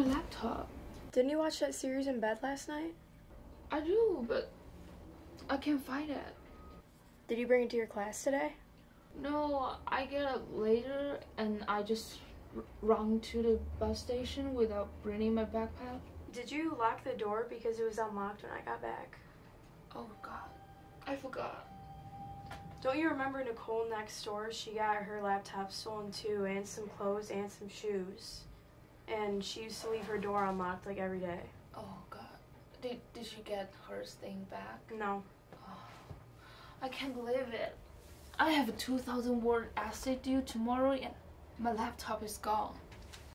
laptop. Didn't you watch that series in bed last night? I do, but I can't find it. Did you bring it to your class today? No, I get up later and I just r- run to the bus station without bringing my backpack. Did you lock the door because it was unlocked when I got back? Oh god, I forgot. Don't you remember Nicole next door? She got her laptop stolen too, and some clothes and some shoes. And she used to leave her door unlocked like every day. Oh god. Did, did she get her thing back? No. Oh, I can't believe it. I have a 2000 word essay due tomorrow and my laptop is gone.